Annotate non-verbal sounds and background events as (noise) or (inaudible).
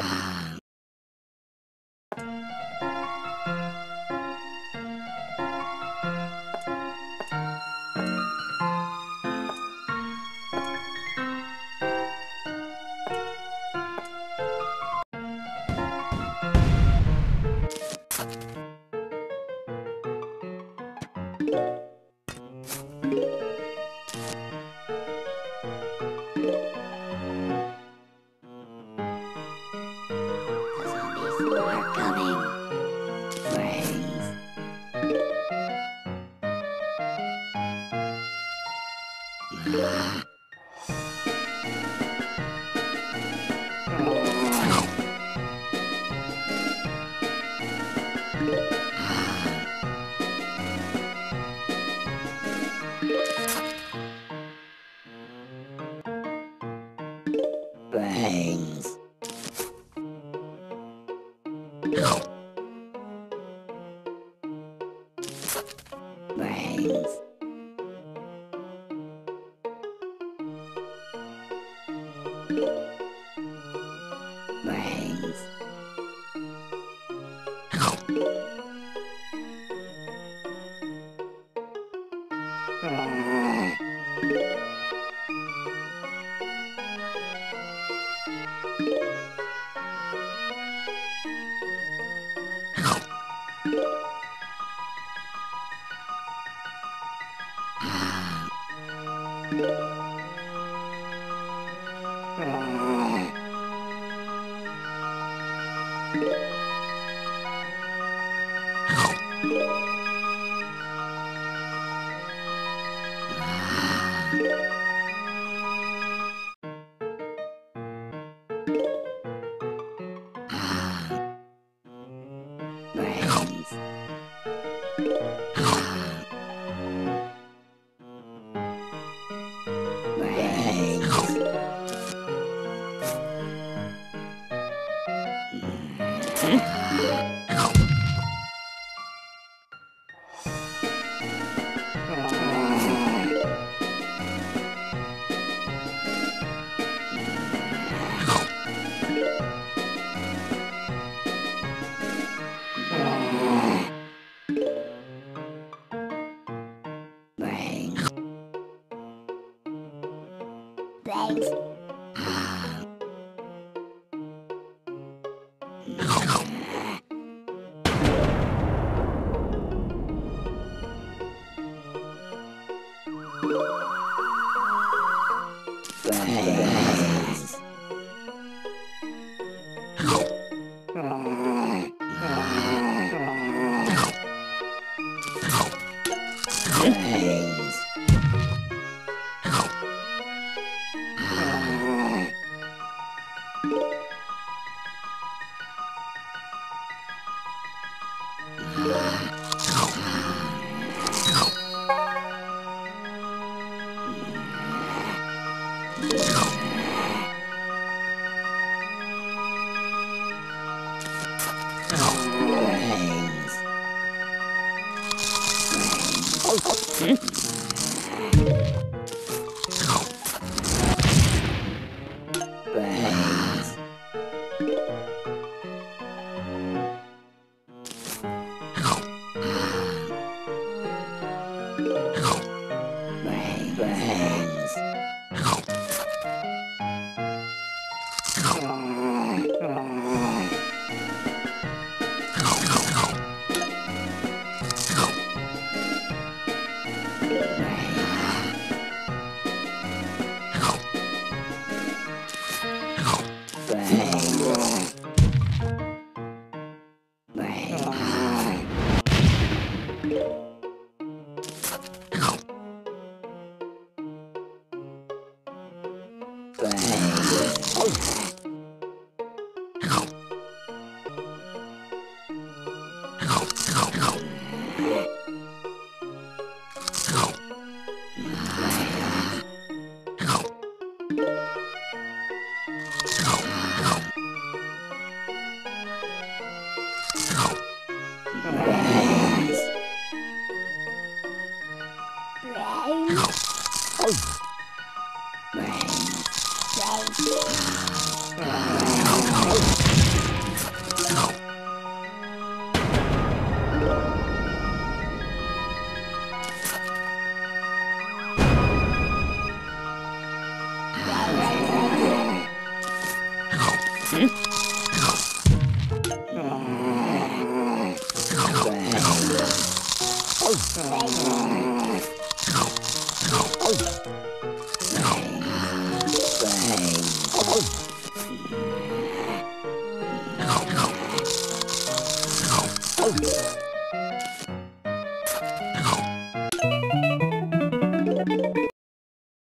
ああ。We're coming. Bang. No. Brains. Brains. Ah. (laughs) you thanks. Bang. Thanks. Oh. Brains. Brains.